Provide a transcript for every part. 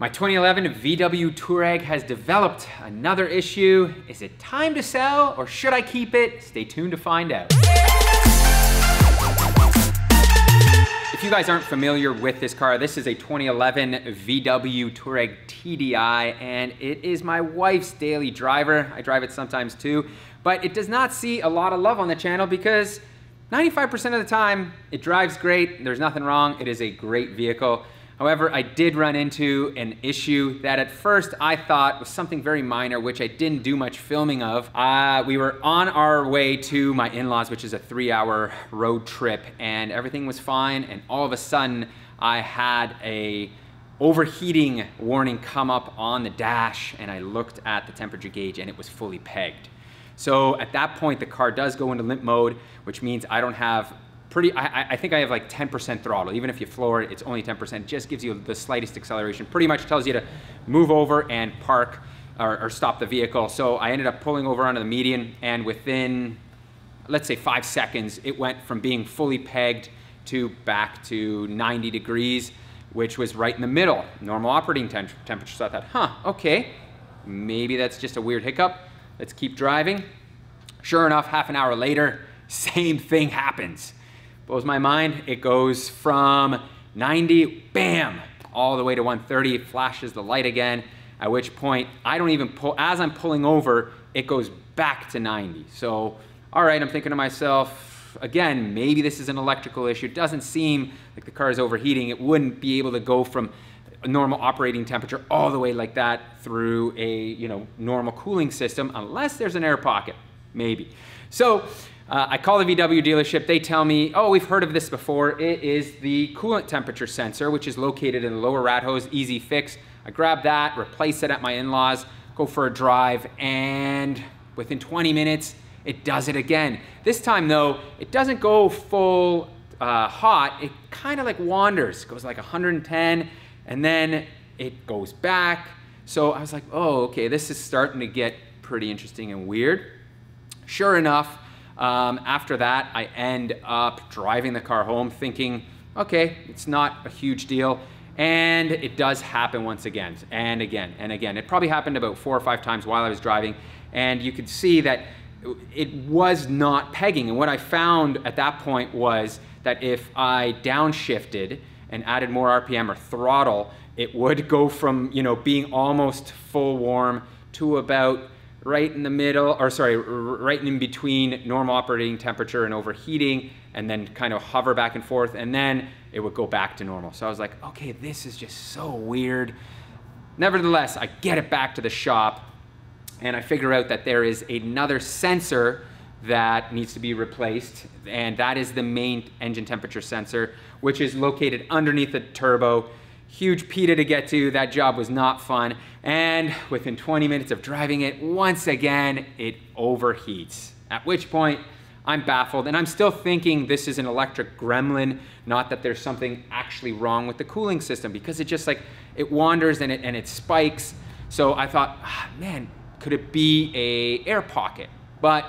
My 2011 VW Touareg has developed another issue. Is it time to sell or should I keep it? Stay tuned to find out. If you guys aren't familiar with this car, this is a 2011 VW Touareg TDI and it is my wife's daily driver. I drive it sometimes too, but it does not see a lot of love on the channel because 95% of the time it drives great, there's nothing wrong, it is a great vehicle. However, I did run into an issue that at first I thought was something very minor, which I didn't do much filming of. Uh, we were on our way to my in-laws, which is a three hour road trip, and everything was fine. And all of a sudden, I had a overheating warning come up on the dash, and I looked at the temperature gauge and it was fully pegged. So at that point, the car does go into limp mode, which means I don't have pretty, I, I, think I have like 10% throttle. Even if you floor it, it's only 10%. Just gives you the slightest acceleration. Pretty much tells you to move over and park or, or stop the vehicle. So I ended up pulling over onto the median and within, let's say five seconds, it went from being fully pegged to back to 90 degrees, which was right in the middle, normal operating temp temperature. So I thought, huh, okay, maybe that's just a weird hiccup. Let's keep driving. Sure enough, half an hour later, same thing happens blows my mind. It goes from 90, bam, all the way to 130. Flashes the light again, at which point I don't even pull, as I'm pulling over, it goes back to 90. So, all right, I'm thinking to myself, again, maybe this is an electrical issue. It doesn't seem like the car is overheating. It wouldn't be able to go from normal operating temperature all the way like that through a you know normal cooling system unless there's an air pocket, maybe. So uh, I call the VW dealership. They tell me, oh, we've heard of this before. It is the coolant temperature sensor, which is located in the lower rad hose, easy fix. I grab that, replace it at my in-laws, go for a drive, and within 20 minutes, it does it again. This time though, it doesn't go full uh, hot. It kind of like wanders, it goes like 110, and then it goes back. So I was like, oh, okay, this is starting to get pretty interesting and weird. Sure enough, um, after that, I end up driving the car home thinking, okay, it's not a huge deal. And it does happen once again, and again, and again. It probably happened about four or five times while I was driving, and you could see that it was not pegging. And what I found at that point was that if I downshifted and added more RPM or throttle, it would go from you know being almost full warm to about right in the middle, or sorry, right in between normal operating temperature and overheating, and then kind of hover back and forth, and then it would go back to normal. So I was like, okay, this is just so weird. Nevertheless, I get it back to the shop, and I figure out that there is another sensor that needs to be replaced, and that is the main engine temperature sensor, which is located underneath the turbo huge PITA to get to. That job was not fun. And within 20 minutes of driving it, once again, it overheats. At which point, I'm baffled and I'm still thinking this is an electric gremlin, not that there's something actually wrong with the cooling system because it just like, it wanders and it, and it spikes. So I thought, ah, man, could it be a air pocket? But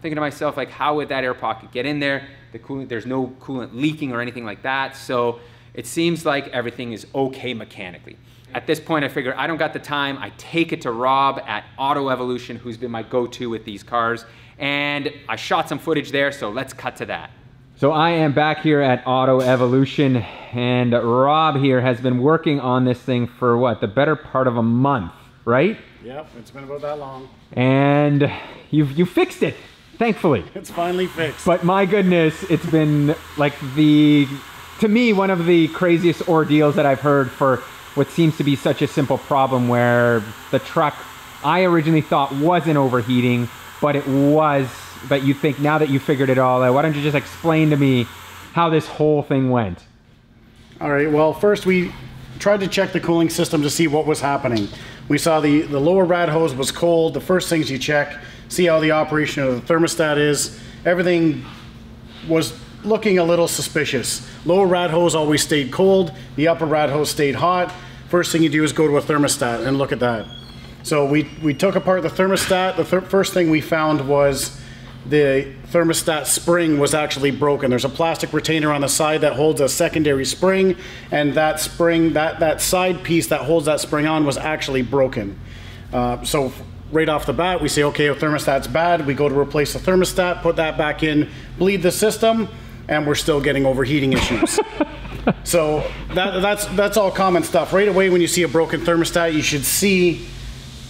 thinking to myself, like, how would that air pocket get in there? The coolant, there's no coolant leaking or anything like that. So it seems like everything is okay mechanically. At this point, I figure I don't got the time. I take it to Rob at Auto Evolution, who's been my go-to with these cars. And I shot some footage there, so let's cut to that. So I am back here at Auto Evolution, and Rob here has been working on this thing for what, the better part of a month, right? Yep, it's been about that long. And you've you fixed it, thankfully. It's finally fixed. But my goodness, it's been like the to me, one of the craziest ordeals that I've heard for what seems to be such a simple problem where the truck I originally thought wasn't overheating, but it was. But you think now that you figured it all out, why don't you just explain to me how this whole thing went? All right, well, first we tried to check the cooling system to see what was happening. We saw the, the lower rad hose was cold. The first things you check, see how the operation of the thermostat is. Everything was looking a little suspicious. Lower rad hose always stayed cold, the upper rad hose stayed hot. First thing you do is go to a thermostat and look at that. So we, we took apart the thermostat. The th first thing we found was the thermostat spring was actually broken. There's a plastic retainer on the side that holds a secondary spring, and that spring, that, that side piece that holds that spring on was actually broken. Uh, so right off the bat, we say, okay, a thermostat's bad. We go to replace the thermostat, put that back in, bleed the system, and we're still getting overheating issues. so that, that's, that's all common stuff. Right away, when you see a broken thermostat, you should see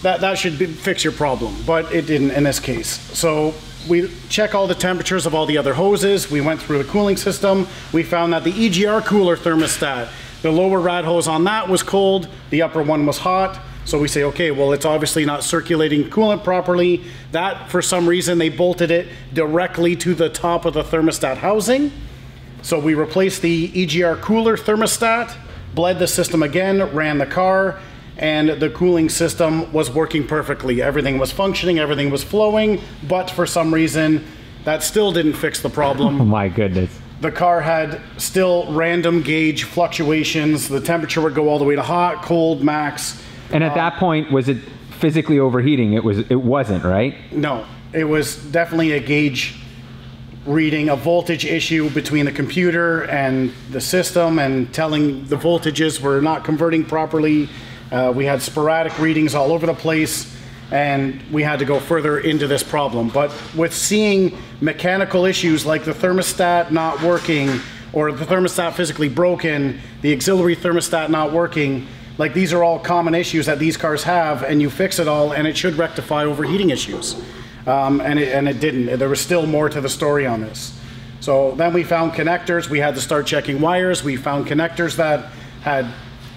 that, that should be, fix your problem, but it didn't in this case. So we check all the temperatures of all the other hoses. We went through the cooling system. We found that the EGR cooler thermostat, the lower rad hose on that was cold, the upper one was hot. So we say, okay, well, it's obviously not circulating coolant properly. That, for some reason, they bolted it directly to the top of the thermostat housing. So we replaced the EGR cooler thermostat, bled the system again, ran the car, and the cooling system was working perfectly. Everything was functioning, everything was flowing, but for some reason, that still didn't fix the problem. Oh my goodness. The car had still random gauge fluctuations. The temperature would go all the way to hot, cold, max. And at that point, was it physically overheating? It was. It wasn't, right? No, it was definitely a gauge reading, a voltage issue between the computer and the system, and telling the voltages were not converting properly. Uh, we had sporadic readings all over the place, and we had to go further into this problem. But with seeing mechanical issues like the thermostat not working, or the thermostat physically broken, the auxiliary thermostat not working, like these are all common issues that these cars have, and you fix it all, and it should rectify overheating issues. Um, and, it, and it didn't. There was still more to the story on this. So then we found connectors. We had to start checking wires. We found connectors that had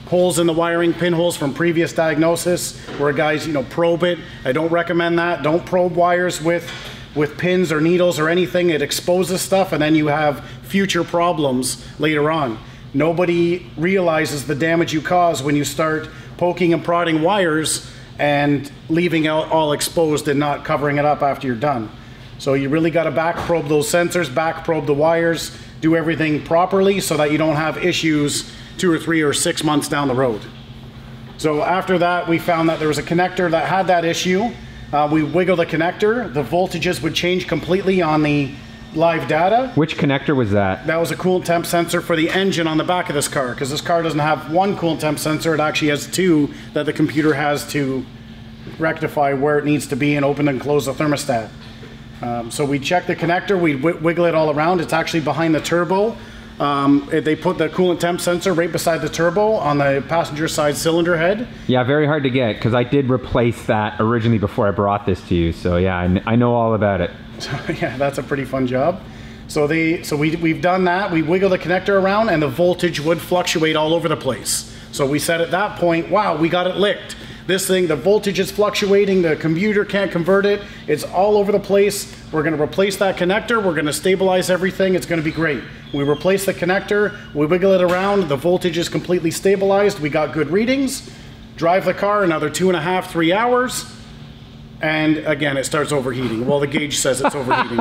holes in the wiring, pinholes from previous diagnosis, where guys, you know, probe it. I don't recommend that. Don't probe wires with with pins or needles or anything. It exposes stuff, and then you have future problems later on. Nobody realizes the damage you cause when you start poking and prodding wires and leaving out all exposed and not covering it up after you're done. So you really got to back probe those sensors, back probe the wires, do everything properly so that you don't have issues two or three or six months down the road. So after that, we found that there was a connector that had that issue. Uh, we wiggle the connector, the voltages would change completely on the live data. Which connector was that? That was a coolant temp sensor for the engine on the back of this car, because this car doesn't have one coolant temp sensor, it actually has two that the computer has to rectify where it needs to be and open and close the thermostat. Um, so we check the connector, we wiggle it all around. It's actually behind the turbo. Um, they put the coolant temp sensor right beside the turbo on the passenger side cylinder head. Yeah, very hard to get because I did replace that originally before I brought this to you. So yeah, I, I know all about it. So yeah, that's a pretty fun job. So they, so we, we've done that. We wiggle the connector around and the voltage would fluctuate all over the place. So we said at that point, wow, we got it licked. This thing, the voltage is fluctuating, the computer can't convert it, it's all over the place. We're gonna replace that connector, we're gonna stabilize everything, it's gonna be great. We replace the connector, we wiggle it around, the voltage is completely stabilized, we got good readings, drive the car another two and a half, three hours, and again, it starts overheating. Well, the gauge says it's overheating.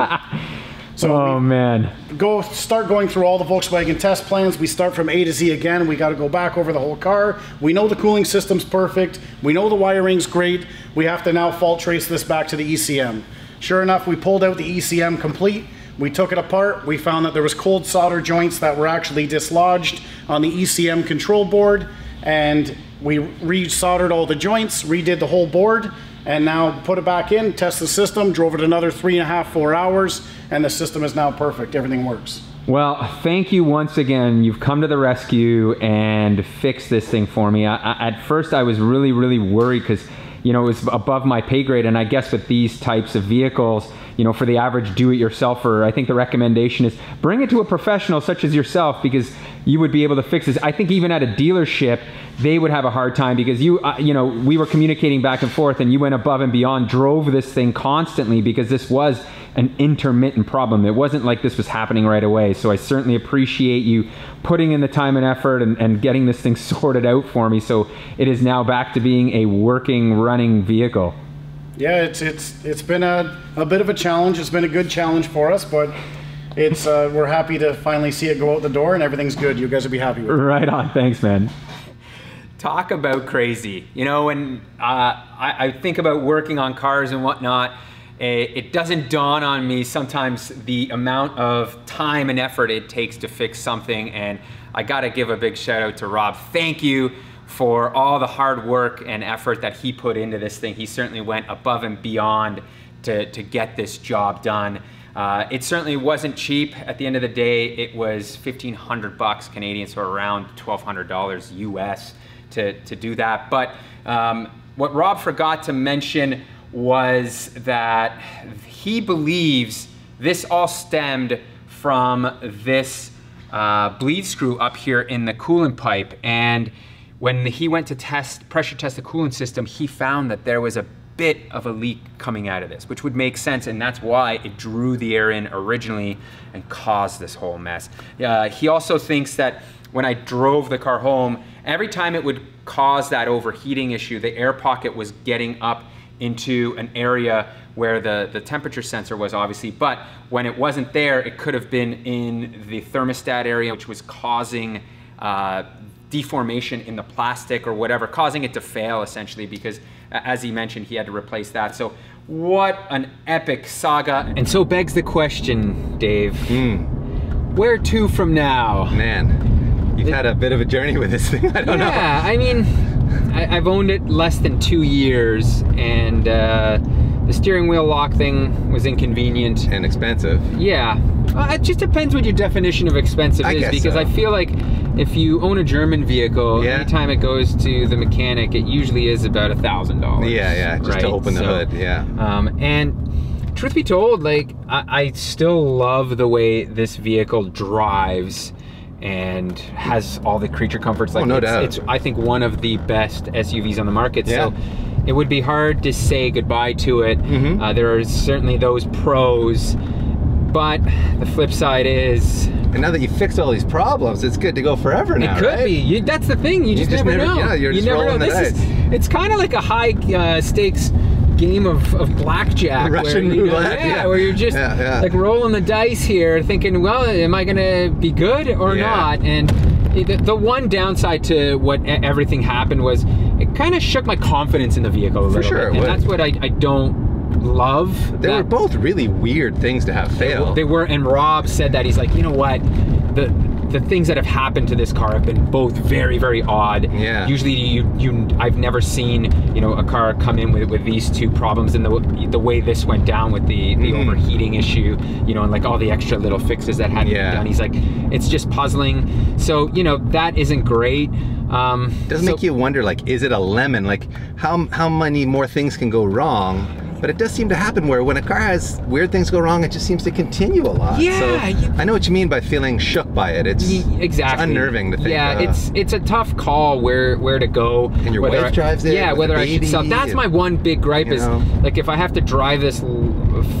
So oh man. Go start going through all the Volkswagen test plans. We start from A to Z again. We got to go back over the whole car. We know the cooling system's perfect. We know the wiring's great. We have to now fault trace this back to the ECM. Sure enough, we pulled out the ECM complete. We took it apart. We found that there was cold solder joints that were actually dislodged on the ECM control board and we re-soldered all the joints, redid the whole board, and now put it back in, test the system, drove it another three and a half, four hours, and the system is now perfect. Everything works. Well, thank you once again. You've come to the rescue and fixed this thing for me. I, I, at first, I was really, really worried because, you know, it was above my pay grade. And I guess with these types of vehicles, you know, for the average do-it-yourselfer, I think the recommendation is bring it to a professional such as yourself because you would be able to fix this. I think even at a dealership, they would have a hard time because you, uh, you know, we were communicating back and forth, and you went above and beyond, drove this thing constantly because this was an intermittent problem. It wasn't like this was happening right away. So I certainly appreciate you putting in the time and effort and, and getting this thing sorted out for me. So it is now back to being a working, running vehicle. Yeah, it's it's it's been a, a bit of a challenge. It's been a good challenge for us, but it's uh, we're happy to finally see it go out the door and everything's good. You guys will be happy with it. Right on. Thanks, man. Talk about crazy. You know, and uh, I, I think about working on cars and whatnot, it, it doesn't dawn on me sometimes the amount of time and effort it takes to fix something. And I got to give a big shout out to Rob. Thank you for all the hard work and effort that he put into this thing. He certainly went above and beyond to, to get this job done. Uh, it certainly wasn't cheap. At the end of the day, it was 1,500 bucks Canadian, so around $1,200 US to, to do that. But um, what Rob forgot to mention was that he believes this all stemmed from this uh, bleed screw up here in the coolant pipe. And when he went to test, pressure test the coolant system, he found that there was a bit of a leak coming out of this, which would make sense, and that's why it drew the air in originally and caused this whole mess. Uh, he also thinks that when I drove the car home, every time it would cause that overheating issue, the air pocket was getting up into an area where the, the temperature sensor was obviously, but when it wasn't there, it could have been in the thermostat area, which was causing uh, deformation in the plastic or whatever, causing it to fail essentially because as he mentioned, he had to replace that. So what an epic saga. And so begs the question, Dave, Mm. where to from now? Man, you've had a bit of a journey with this thing. I don't know. Yeah, I mean, I, I've owned it less than two years, and uh, the steering wheel lock thing was inconvenient. And expensive. Yeah, uh, it just depends what your definition of expensive I is, because so. I feel like if you own a German vehicle, Yeah. anytime it goes to the mechanic, it usually is about a thousand dollars. Yeah, yeah, just to open the So, hood. Yeah. Um, and truth be told, like I, I still love the way this vehicle drives and has all the creature comforts. Like Oh, no it's, doubt. it's I think one of the best SUVs on the market. Yeah. So it would be hard to say goodbye to it. Mhm. Uh, there are certainly those pros, but the flip side is And now that you fixed all these problems, it's good to go forever now. it could right? be. You, that's the thing. You, just, just never, never- know. yeah, you're you never know. This is it's kind of like a high uh, stakes game of, of blackjack. Russian where, you know, roulette, yeah, yeah. where you're just Yeah, yeah. like rolling the dice here, thinking, well, am I gonna be good or not? And the, the one downside to what everything happened was it kind of shook my confidence in the vehicle a little sure bit, and that's what I, I don't love. They that- were both really weird things to have fail. they were, and Rob said that he's like, you know what, the the things that have happened to this car have been both very, very odd. Yeah. Usually, you you I've never seen you know a car come in with, with these two problems, and the the way this went down with the the Mhm. overheating issue, you know, and like all the extra little fixes that had to Yeah. be done. He's like, it's just puzzling. So you know that isn't great. Um, does so- make you wonder, like, is it a lemon? Like, how how many more things can go wrong? But it does seem to happen where when a car has weird things go wrong, it just seems to continue a lot. Yeah, So you- I know what you mean by feeling shook by it. It's exactly it's unnerving to think. Yeah, uh, it's it's a tough call where where to go. And your whether wife I- drives it Yeah, whether I should sell. That's and- my one big gripe is know. like if I have to drive this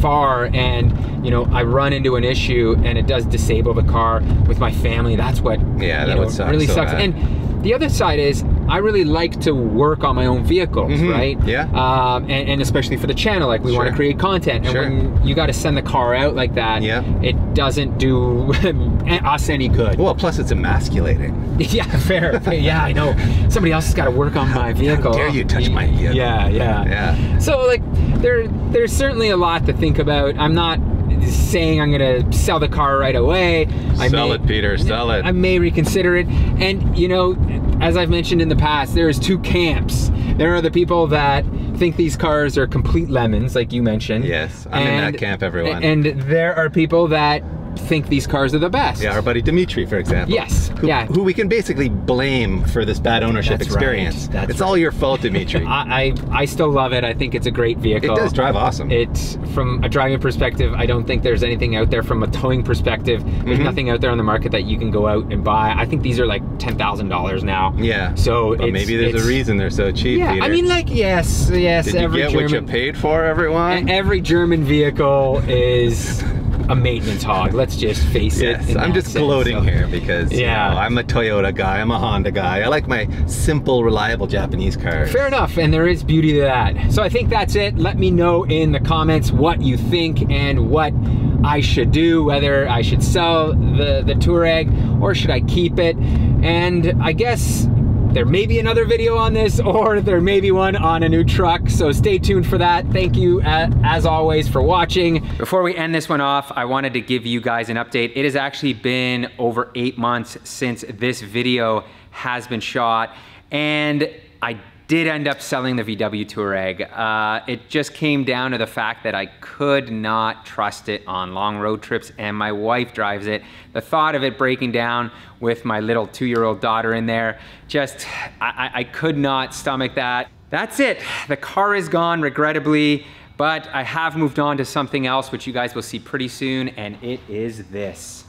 far and you know I run into an issue and it does disable the car with my family. That's what Yeah, that know, would suck really so sucks. bad. And the other side is I really like to work on my own vehicles, Mhm, right? yeah. Um, and, and especially for the channel, like we want to create content, and Sure. when you got to send the car out like that, Yeah. it doesn't do us any good. well, plus it's emasculating. Yeah, fair. fair. Yeah, I know. Somebody else has got to work on my vehicle. How dare you touch my vehicle. Yeah, yeah. Yeah. So like, there, there's certainly a lot to think about. I'm not saying I'm gonna sell the car right away. I Sell may- it, Peter, sell it. I may reconsider it. And you know, as I've mentioned in the past, there's two camps. There are the people that think these cars are complete lemons, like you mentioned. Yes, I'm in that camp, everyone. And there are people that think these cars are the best. Yeah, our buddy Dimitri, for example. Yes, Who, yeah. Who we can basically blame for this bad ownership That's experience. right, that's it's all your fault, Dimitri. I, I I still love it. I think it's a great vehicle. it does drive awesome. It's from a driving perspective. I don't think there's anything out there from a towing perspective. There's Mhm. nothing out there on the market that you can go out and buy. I think these are like ten thousand dollars now. yeah. So maybe there's a reason they're so cheap. Yeah, Peter. I mean, like yes, yes. did you get German, what you paid for, everyone? every German vehicle is a maintenance hog. Let's just face it. Yes, in I'm just sense. gloating So- here because you Yeah. know, I'm a Toyota guy, I'm a Honda guy. I like my simple, reliable Japanese cars. Fair enough, and there is beauty to that. So I think that's it. Let me know in the comments what you think and what I should do, whether I should sell the, the Touareg or should I keep it. And I guess there may be another video on this or there may be one on a new truck. So stay tuned for that. Thank you as always for watching. Before we end this one off, I wanted to give you guys an update. It has actually been over eight months since this video has been shot and I did end up selling the VW Touareg. Uh, it just came down to the fact that I could not trust it on long road trips and my wife drives it. The thought of it breaking down with my little two-year-old daughter in there, just, I, I could not stomach that. That's it, the car is gone regrettably, but I have moved on to something else which you guys will see pretty soon and it is this.